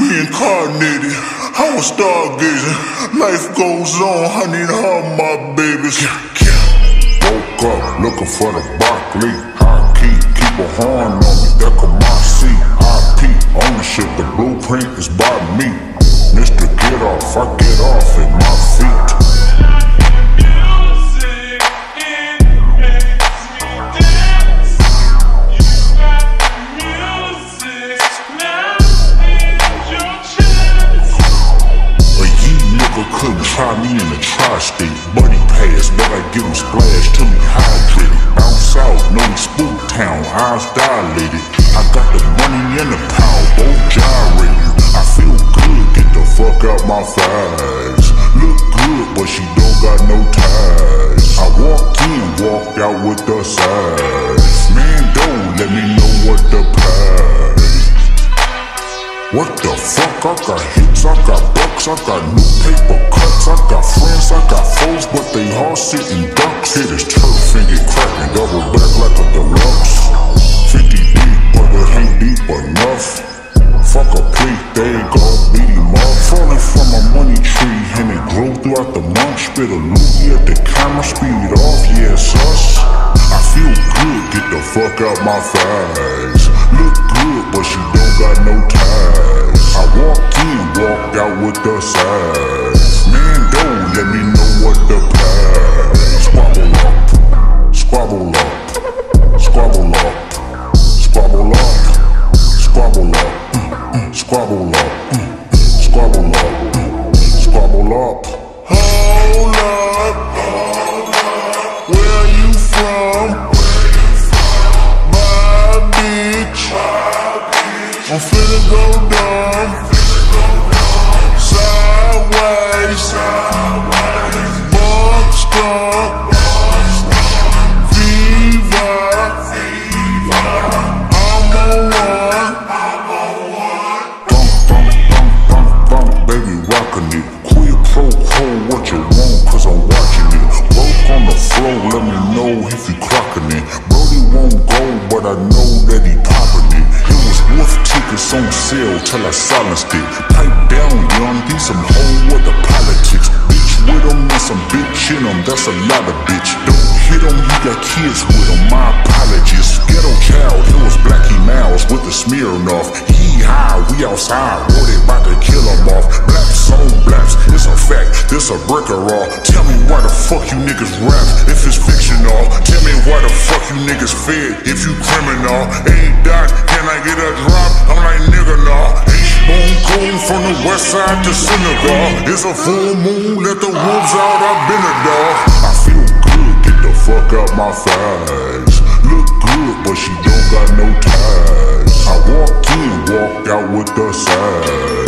reincarnated. I was stargazing. Life goes on, I need all my babies. Woke up looking for the Barkley. High key, keep a horn on me, that come my seat. IP, ownership, the blueprint is by me. Mr. Get Off, I get off at my feet. Tri-state Buddy pass, but I give him splash till he hydrated. Bounce out, no spook town, eyes dilated. I got the money and the power, both gyrating I feel good, get the fuck out my thighs. Look good, but she don't got no ties. I walked in, walked out with the size. Man, don't let me know what the price. What the fuck? I got hits, I got bucks, I got new paper I got friends, I got foes, but they all sitting ducks. Hit his turf and get cracking, double back like a deluxe. 50 deep, but it ain't deep enough. Fuck a plate, they go beat him up. Falling from a money tree, and it grow throughout the month. Spit a loogie at the camera, speed off, yeah, it's us. I feel good, get the fuck out my thighs. Look good, but she don't got no ties. I walked in, walked out with the size. I'm it. Brody won't go, but I know that he poppin' it. It was wolf tickets on sale till I silenced it. Pipe down, young, these some whole other politics. Bitch with him and some bitch in him, that's a lot of bitch. Don't hit him, he got kids with him, my apologies. Ghetto child, it was Blackie Mouse with the Smirnoff. He high, we outside, boy, they bout to kill him off fact, this a brick or all. Tell me why the fuck you niggas rap. If it's fictional Tell me why the fuck you niggas fed. If you criminal Ain't that? can I get a drop? I'm like nigga nah. Boom coon from the west side to Senegal. It's a full moon, let the wolves out, I've been a dog I feel good, get the fuck out my thighs. Look good, but she don't got no ties. I walked in, walked out with the size.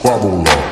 Squabble Law.